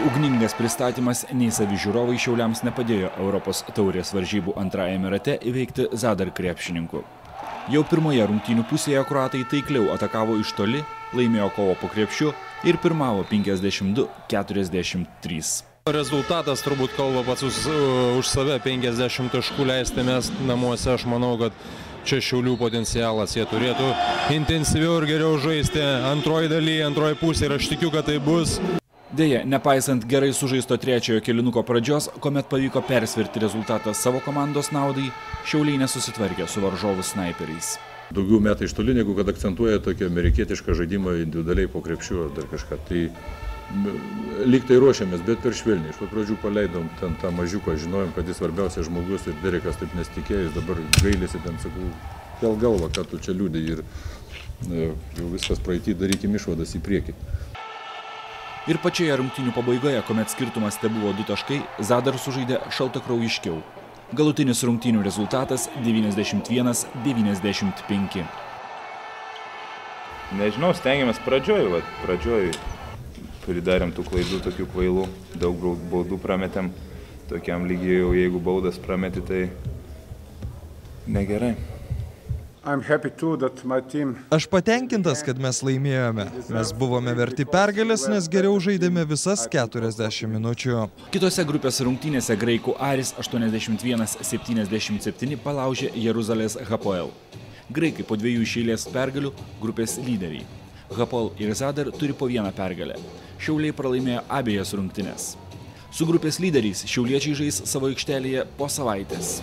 energingas pristatymas nei savi žiūrovai šiauliams nepadėjo Europos taurės varžybų antrajame rate įveikti Zadar krepšininkų. Jau pirmoje rungtynių pusėje kruatai taikliau atakavo iš toli, laimėjo kovo po krepšiu ir pirmavo 52-43. Rezultatas turbūt kalba pats už, už save 50 taškų leisti mes namuose. Aš manau, kad čia šiaulių potencialas. Jie turėtų intensyviau ir geriau žaisti antroji dalyje, antroji pusė ir aš tikiu, kad tai bus. Deja, nepaisant gerai sužaisto trečiojo kilinuko pradžios, kuomet pavyko persverti rezultatą savo komandos naudai, šiauliai nesusitvarkė su varžovų snaiperiais. Daugiau metai iš toli, negu kad akcentuoja tokį amerikietišką žaidimą individualiai po krepšiu ar dar kažką. Tai lyg tai ruošiamės, bet per švelniai. Iš pat pradžių paleidom ten tą mažiuką, žinojom, kad jis svarbiausias žmogus ir Derekas taip nesitikėjo, jis dabar gailėsi ten, sakau, kel galvą, ką tu čia liūdai ir ne, jau viskas praeitį, darykim išvadas į priekį. Ir pačioje rungtynių pabaigoje, kuomet skirtumas te buvo du taškai, Zadar sužaidė šaltakraujiškiau. Galutinis rungtynių rezultatas 91-95. Nežinau, stengiamės pradžioj, va, pradžioj pridarėm tų klaidų, tokių kvailų, daug baudų prametėm, tokiam lygiai jau jeigu baudas prameti, tai negerai. Aš patenkintas, kad mes laimėjome. Mes buvome verti pergalės, nes geriau žaidėme visas 40 minučių. Kitose grupės rungtynėse graikų Aris 81-77 palaužė Jeruzalės Hapoel. Graikai po dviejų išėlės pergalių grupės lyderiai. Hapol ir Zadar turi po vieną pergalę. Šiauliai pralaimėjo abejas rungtynes. Su grupės lyderiais šiauliečiai žais savo aikštelėje po savaitės.